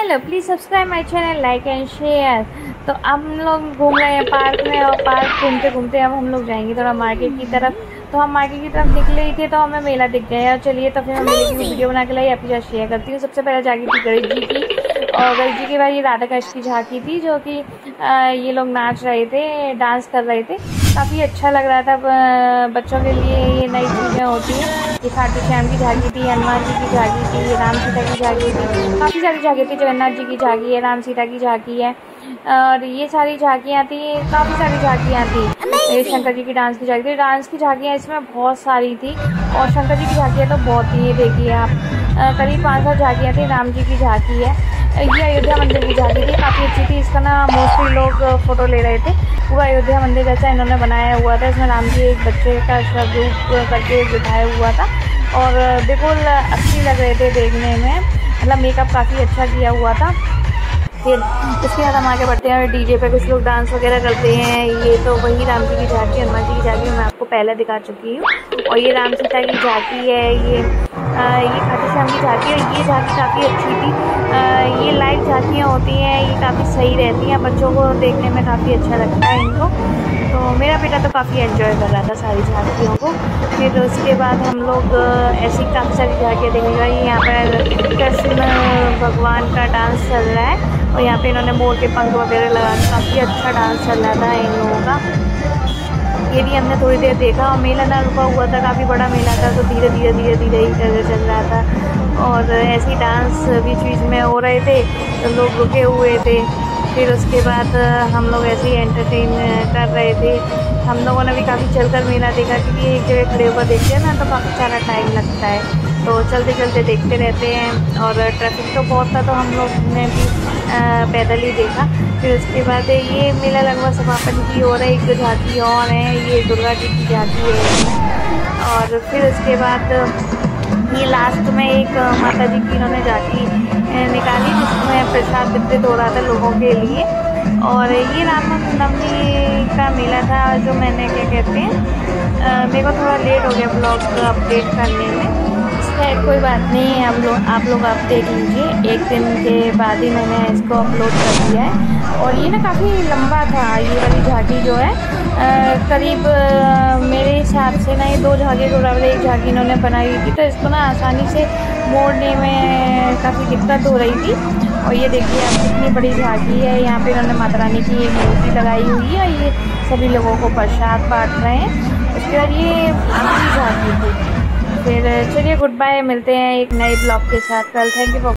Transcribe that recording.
Hello please subscribe my channel like and share तो अब हम लोग घूम रहे हैं पार्क में और पार्क घूमते घूमते अब हम लोग जाएँगे थोड़ा मार्केट की तरफ़। तो हम मार्केट की तरफ़ निकले ही थे तो हमें मेला दिख गया और चलिए तो फिर हम मेले की वीडियो बना के आपके साथ शेयर करती हूँ। सबसे पहले जागी थी गणेश जी की। और गणेश जी के बाद ये राधा कृष्ण की झांकी थी, जो कि ये लोग नाच रहे थे डांस कर रहे थे। काफ़ी अच्छा लग रहा था बच्चों के लिए ये नई चीज़ें होती हैं। ये खाटू श्याम की झांकी थी, हनुमान जी की झांकी थी राम सीता की झांकी थी, काफ़ी सारी झांकी थी, जगन्नाथ जी की झांकी है राम सीता की झांकी है। और ये सारी झांकियाँ थी काफ़ी सारी झांकियाँ थी शंकर जी की डांस की झांकी थी डांस की झांकियाँ इसमें बहुत सारी थी और शंकर जी की झांकियाँ तो बहुत ही देखिए आप। करीब पाँच सौ झांकियाँ थी राम जी की झांकी है। ये अयोध्या मंदिर की झांकी थी काफ़ी अच्छी थी इसका ना मोस्टली लोग फ़ोटो ले रहे थे। पूरा अयोध्या मंदिर जैसा इन्होंने बनाया हुआ था इसमें राम जी एक बच्चे का स्वरूप करके बिठाया हुआ था और बिल्कुल अच्छी लग रहे थे देखने में। मतलब मेकअप काफ़ी अच्छा किया हुआ था। फिर उसके बाद हम आगे बढ़ते हैं और डीजे पे कुछ लोग डांस वगैरह करते हैं। ये तो वही राम जी की झांकी हनुमान जी की झांकी मैं आपको पहले दिखा चुकी हूँ। और ये राम सीता की झांकी है ये आ, ये खाटू श्याम की झांकी है। ये झांकी काफ़ी अच्छी थी। आ, ये लाइव झांकियाँ होती हैं ये काफ़ी सही रहती हैं। बच्चों को देखने में काफ़ी अच्छा लगता है इनको। तो मेरा बेटा तो काफ़ी एंजॉय कर रहा था सारी झांकियों को। फिर उसके बाद हम लोग ऐसी काफ़ी सारी झांकियाँ देखेंगे यहाँ पर कृष्ण भगवान का डांस चल रहा है। और यहाँ पे इन्होंने मोर के पंख वगैरह लगा काफ़ी अच्छा डांस चल रहा था इन लोगों का। ये भी हमने थोड़ी देर देखा और मेला ना रुका हुआ था, काफ़ी बड़ा मेला था तो धीरे धीरे धीरे धीरे ही चल रहा था। और ऐसे ही डांस बीच बीच में हो रहे थे तो लोग रुके हुए थे। फिर उसके बाद हम लोग ऐसे ही एंटरटेन कर रहे थे। हम लोगों ने भी काफ़ी चलकर मेला देखा, क्योंकि एक जगह खड़े होकर देखते हैं ना तो काफ़ी सारा टाइम लगता है। तो चलते चलते देखते रहते हैं, और ट्रैफ़िक तो बहुत था तो हम लोग ने भी पैदल ही देखा। फिर उसके बाद ये मेला लगभग समापन की और एक झांकी और है, ये दुर्गा जी की झांकी है। और फिर उसके बाद, ये लास्ट में एक माता जी की इन्होंने झांकी निकाली, जिसमें प्रसाद वितरित हो रहा था लोगों के लिए। और ये रामनवमी का मेला था, जो मैंने, क्या कहते हैं मेरे को थोड़ा लेट हो गया ब्लॉग अपडेट करने में। खैर कोई बात नहीं आप लोग आप लोग आप देख लीजिए। एक दिन के बाद ही मैंने इसको अपलोड कर दिया है। और ये ना काफ़ी लंबा था, ये वाली झांकी जो है करीब मेरे हिसाब से ना ये दो झांकी टोटल एक झांकी इन्होंने बनाई थी। तो इसको ना आसानी से मोड़ने में काफ़ी दिक्कत हो रही थी। और ये देखिए आप कितनी बड़ी झांकी है। यहाँ पे इन्होंने माता रानी की एक मूर्ति लगाई हुई है और ये सभी लोगों को प्रसाद बांट रहे हैं। उसके बाद ये झांकी थी। फिर चलिए गुड बाय मिलते हैं एक नए ब्लॉग के साथ। कल थैंक यू